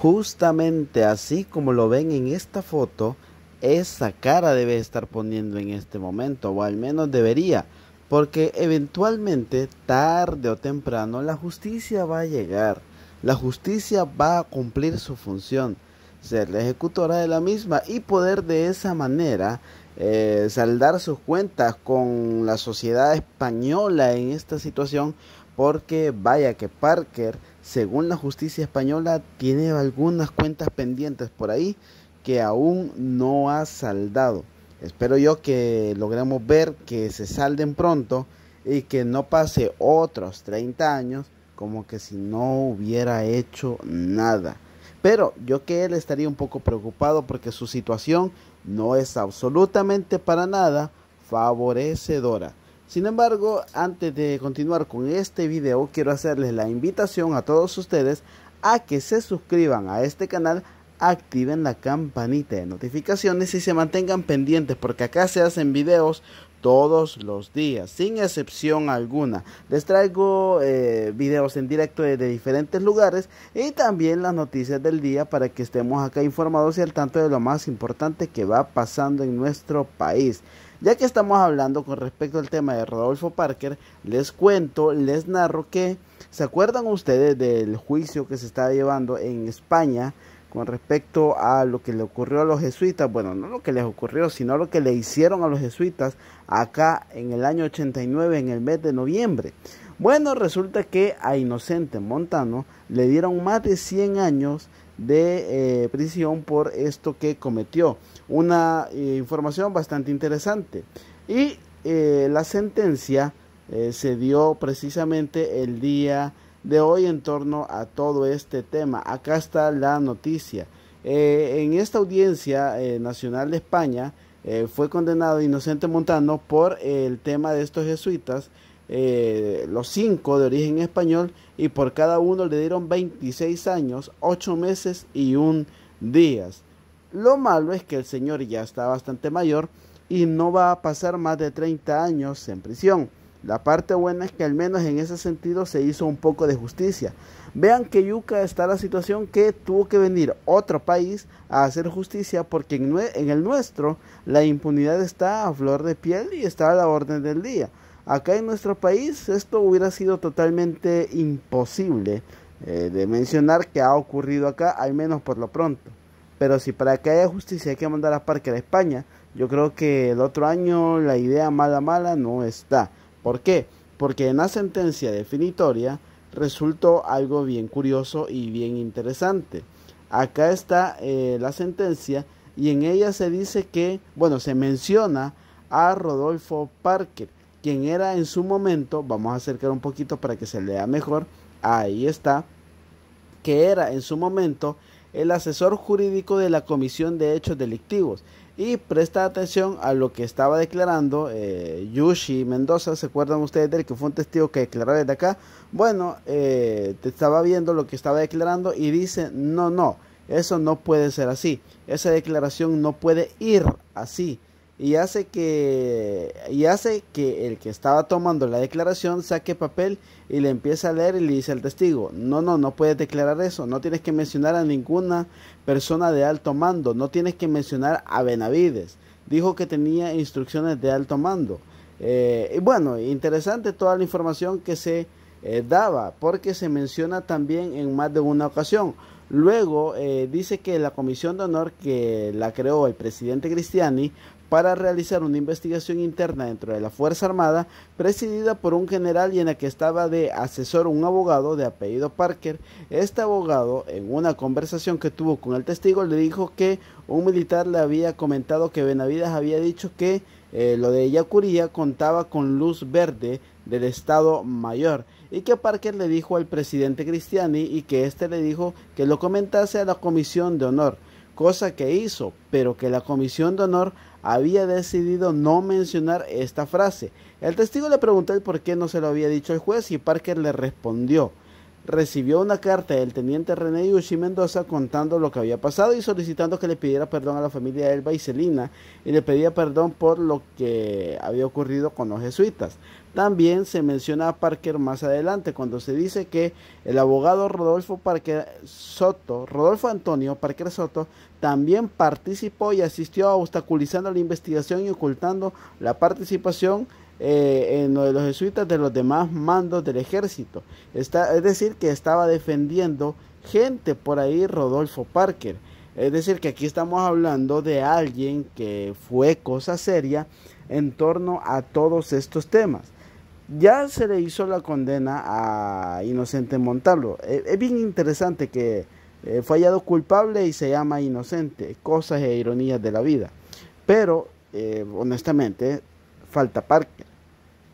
Justamente así como lo ven en esta foto, esa cara debe estar poniendo en este momento, o al menos debería, porque eventualmente, tarde o temprano, la justicia va a llegar, la justicia va a cumplir su función, ser la ejecutora de la misma y poder de esa manera eh, saldar sus cuentas con la sociedad española en esta situación, porque vaya que Parker, según la justicia española, tiene algunas cuentas pendientes por ahí que aún no ha saldado. Espero yo que logremos ver que se salden pronto y que no pase otros 30 años como que si no hubiera hecho nada. Pero yo que él estaría un poco preocupado porque su situación no es absolutamente para nada favorecedora. Sin embargo, antes de continuar con este video, quiero hacerles la invitación a todos ustedes a que se suscriban a este canal activen la campanita de notificaciones y se mantengan pendientes porque acá se hacen videos todos los días, sin excepción alguna. Les traigo eh, videos en directo de, diferentes lugares y también las noticias del día para que estemos acá informados y al tanto de lo más importante que va pasando en nuestro país. Ya que estamos hablando con respecto al tema de Rodolfo Parker, les cuento, les narro que, ¿se acuerdan ustedes del juicio que se está llevando en España? con respecto a lo que le ocurrió a los jesuitas, bueno, no lo que les ocurrió, sino lo que le hicieron a los jesuitas acá en el año 89, en el mes de noviembre. Bueno, resulta que a Inocente Montano le dieron más de 100 años de eh, prisión por esto que cometió. Una eh, información bastante interesante. Y eh, la sentencia se dio precisamente el día de hoy en torno a todo este tema. Acá está la noticia. En esta audiencia nacional de España fue condenado Inocente Montano por el tema de estos jesuitas, los cinco de origen español, y por cada uno le dieron 26 años, 8 meses y un días. Lo malo es que el señor ya está bastante mayor y no va a pasar más de 30 años en prisión. La parte buena es que al menos en ese sentido se hizo un poco de justicia. Vean que Yuca está la situación que tuvo que venir otro país a hacer justicia porque en, el nuestro la impunidad está a flor de piel y está a la orden del día. Acá en nuestro país esto hubiera sido totalmente imposible eh, de mencionar que ha ocurrido acá, al menos por lo pronto. Pero si para que haya justicia hay que mandar a Parker a España, yo creo que el otro año la idea mala mala no está. ¿Por qué? Porque en la sentencia definitoria resultó algo bien curioso y bien interesante. Acá está eh, la sentencia y en ella se dice que, bueno, se menciona a Rodolfo Parker, quien era en su momento, vamos a acercar un poquito para que se lea mejor, ahí está, que era en su momento el asesor jurídico de la Comisión de Hechos Delictivos. Y presta atención a lo que estaba declarando eh, Yushi Mendoza, ¿se acuerdan ustedes de él que fue un testigo que declaró desde acá? Bueno, eh, te estaba viendo lo que estaba declarando y dice, no, no, eso no puede ser así, esa declaración no puede ir así y hace que y hace que el que estaba tomando la declaración saque papel y le empiece a leer y le dice al testigo, no, no, no puedes declarar eso, no tienes que mencionar a ninguna persona de alto mando, no tienes que mencionar a Benavides, dijo que tenía instrucciones de alto mando. Eh, y bueno, interesante toda la información que se eh, daba, porque se menciona también en más de una ocasión. Luego eh, dice que la comisión de honor que la creó el presidente Cristiani para realizar una investigación interna dentro de la Fuerza Armada, presidida por un general y en la que estaba de asesor un abogado de apellido Parker. Este abogado, en una conversación que tuvo con el testigo, le dijo que un militar le había comentado que Benavides había dicho que eh, lo de Yacuría contaba con luz verde del Estado Mayor y que Parker le dijo al presidente Cristiani y que éste le dijo que lo comentase a la Comisión de Honor, cosa que hizo, pero que la Comisión de Honor había decidido no mencionar esta frase. El testigo le preguntó el por qué no se lo había dicho al juez y Parker le respondió. Recibió una carta del teniente René Yushi Mendoza contando lo que había pasado y solicitando que le pidiera perdón a la familia de Elba y Celina y le pedía perdón por lo que había ocurrido con los jesuitas. También se menciona a Parker más adelante cuando se dice que el abogado Rodolfo Parker Soto, Rodolfo Antonio Parker Soto, también participó y asistió obstaculizando la investigación y ocultando la participación eh, en lo de los jesuitas de los demás mandos del ejército. Está, es decir, que estaba defendiendo gente por ahí, Rodolfo Parker. Es decir, que aquí estamos hablando de alguien que fue cosa seria en torno a todos estos temas. Ya se le hizo la condena a Inocente Montalvo. Eh, es, bien interesante que eh, fue hallado culpable y se llama inocente. Cosas e ironías de la vida. Pero, honestamente, falta Parker.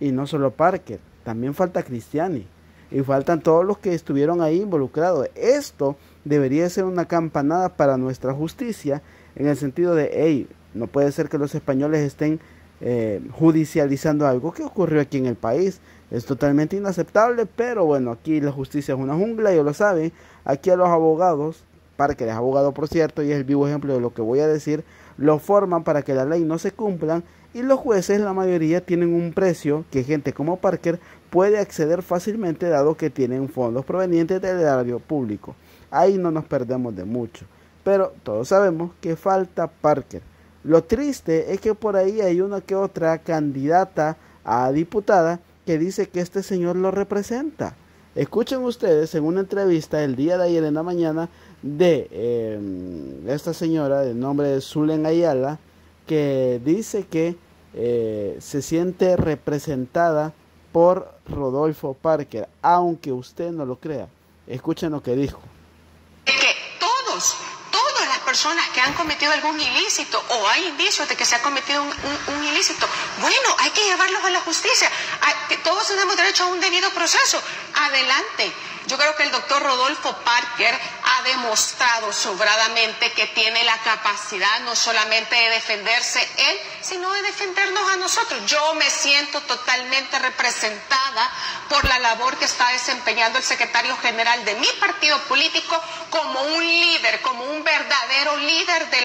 Y no solo Parker, también falta Cristiani. Y faltan todos los que estuvieron ahí involucrados. Esto debería ser una campanada para nuestra justicia en el sentido de, hey, no puede ser que los españoles estén eh, judicializando algo que ocurrió aquí en el país. Es totalmente inaceptable, pero bueno, aquí la justicia es una jungla, ellos lo saben. Aquí a los abogados, Parker es abogado por cierto, y es el vivo ejemplo de lo que voy a decir, lo forman para que la ley no se cumplan y los jueces, la mayoría, tienen un precio que gente como Parker puede acceder fácilmente dado que tienen fondos provenientes del erario público. Ahí no nos perdemos de mucho. Pero todos sabemos que falta Parker. Lo triste es que por ahí hay una que otra candidata a diputada que dice que este señor lo representa. Escuchen ustedes en una entrevista el día de ayer en la mañana de eh, esta señora de nombre de Zulen Ayala, que dice que eh, se siente representada por Rodolfo Parker, aunque usted no lo crea. Escuchen lo que dijo. Que todos, personas que han cometido algún ilícito o hay indicios de que se ha cometido un, ilícito, bueno, hay que llevarlos a la justicia. todos tenemos derecho a un debido proceso. Adelante. Yo creo que el doctor Rodolfo Parker ha demostrado sobradamente que tiene la capacidad no solamente de defenderse él, sino de defendernos a nosotros. Yo me siento totalmente representada por la labor que está desempeñando el secretario general de mi partido político como un líder, como un verdadero líder del...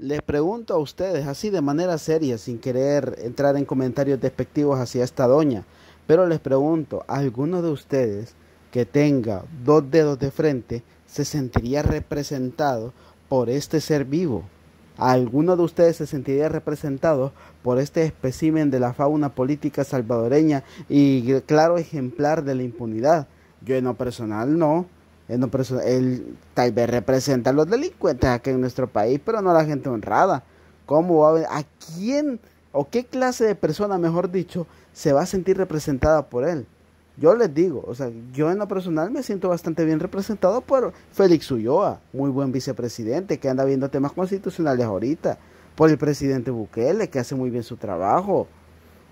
Les pregunto a ustedes, así de manera seria, sin querer entrar en comentarios despectivos hacia esta doña, pero les pregunto, ¿alguno de ustedes que tenga dos dedos de frente se sentiría representado por este ser vivo. ¿Alguno de ustedes se sentiría representado por este espécimen de la fauna política salvadoreña y claro ejemplar de la impunidad? Yo en lo personal no. En lo personal, él tal vez representa a los delincuentes aquí en nuestro país, pero no a la gente honrada. ¿Cómo va a? ¿A quién o qué clase de persona, mejor dicho, se va a sentir representada por él? Yo les digo, o sea, yo en lo personal me siento bastante bien representado por Félix Ulloa, muy buen vicepresidente que anda viendo temas constitucionales ahorita, por el presidente Bukele que hace muy bien su trabajo,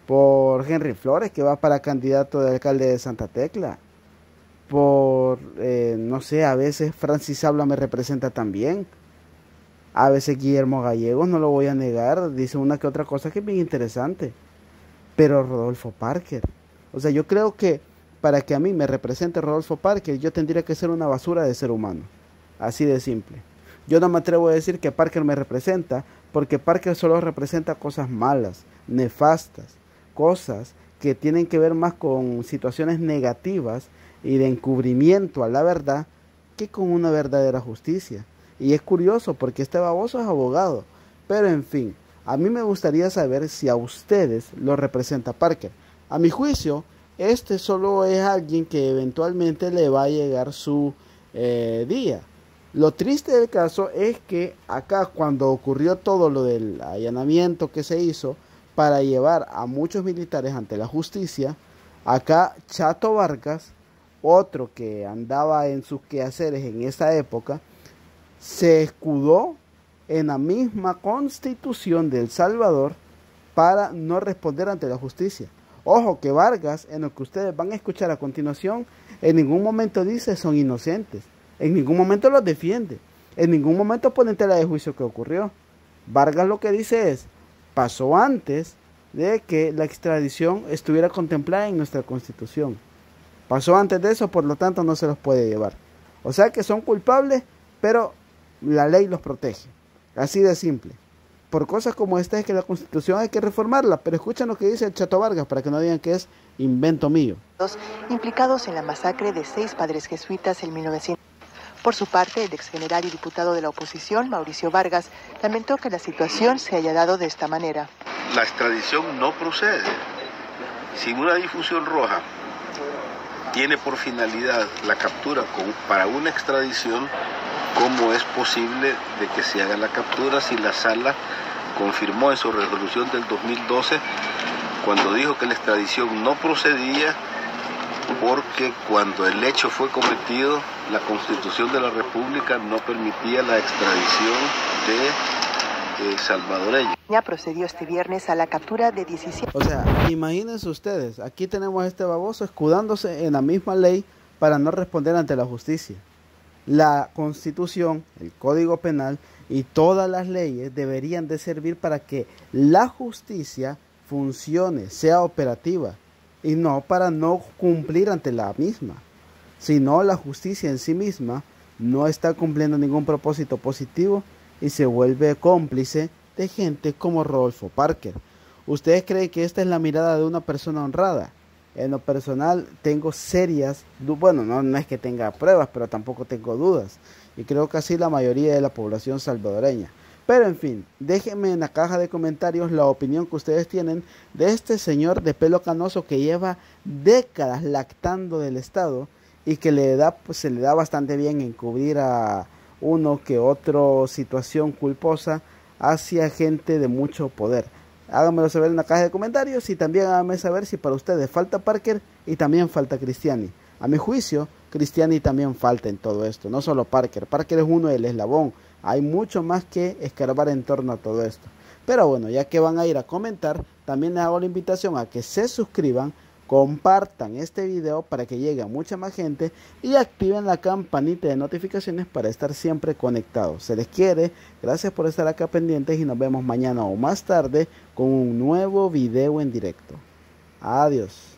por Henry Flores que va para candidato de alcalde de Santa Tecla, por, eh, no sé, a veces Francis Habla me representa también, a veces Guillermo Gallegos, no lo voy a negar, dice una que otra cosa que es bien interesante, pero Rodolfo Parker, o sea, yo creo que para que a mí me represente Rodolfo Parker, yo tendría que ser una basura de ser humano. Así de simple. Yo no me atrevo a decir que Parker me representa, porque Parker solo representa cosas malas, nefastas, cosas que tienen que ver más con situaciones negativas y de encubrimiento a la verdad que con una verdadera justicia. Y es curioso porque este baboso es abogado. Pero en fin, a mí me gustaría saber si a ustedes lo representa Parker. A mi juicio, este solo es alguien que eventualmente le va a llegar su eh, día. Lo triste del caso es que acá cuando ocurrió todo lo del allanamiento que se hizo para llevar a muchos militares ante la justicia, acá Chato Vargas, otro que andaba en sus quehaceres en esa época, se escudó en la misma constitución de Salvador para no responder ante la justicia. Ojo que Vargas, en lo que ustedes van a escuchar a continuación, en ningún momento dice son inocentes, en ningún momento los defiende, en ningún momento pone en tela de juicio que ocurrió. Vargas lo que dice es, pasó antes de que la extradición estuviera contemplada en nuestra constitución. Pasó antes de eso, por lo tanto no se los puede llevar. O sea que son culpables, pero la ley los protege. Así de simple. Por cosas como esta es que la constitución hay que reformarla, pero escuchen lo que dice el Chato Vargas para que no digan que es invento mío. Implicados en la masacre de seis padres jesuitas en 1900. Por su parte, el ex general y diputado de la oposición, Mauricio Vargas, lamentó que la situación se haya dado de esta manera. La extradición no procede. Sin una difusión roja tiene por finalidad la captura para una extradición, ¿cómo es posible de que se haga la captura si la sala confirmó en su resolución del 2012 cuando dijo que la extradición no procedía porque cuando el hecho fue cometido, la constitución de la República no permitía la extradición de eh, salvadoreños. Ya procedió este viernes a la captura de 17. O sea, imagínense ustedes, aquí tenemos a este baboso escudándose en la misma ley para no responder ante la justicia. La constitución, el código penal y todas las leyes deberían de servir para que la justicia funcione, sea operativa y no para no cumplir ante la misma, sino la justicia en sí misma no está cumpliendo ningún propósito positivo y se vuelve cómplice de gente como Rodolfo Parker. ¿Ustedes creen que esta es la mirada de una persona honrada? En lo personal tengo serias, bueno, no, no es que tenga pruebas, pero tampoco tengo dudas. Y creo que así la mayoría de la población salvadoreña. Pero en fin, déjenme en la caja de comentarios la opinión que ustedes tienen de este señor de pelo canoso que lleva décadas lactando del Estado y que le da, pues, se le da bastante bien encubrir a uno que otro situación culposa hacia gente de mucho poder. Háganmelo saber en la caja de comentarios y también háganme saber si para ustedes falta Parker y también falta Cristiani. A mi juicio, Cristiani también falta en todo esto, no solo Parker. Parker es uno del eslabón hay mucho más que escarbar en torno a todo esto. Pero bueno, ya que van a ir a comentar, también les hago la invitación a que se suscriban, compartan este video para que llegue a mucha más gente y activen la campanita de notificaciones para estar siempre conectados. Se les quiere, gracias por estar acá pendientes y nos vemos mañana o más tarde con un nuevo video en directo. Adiós.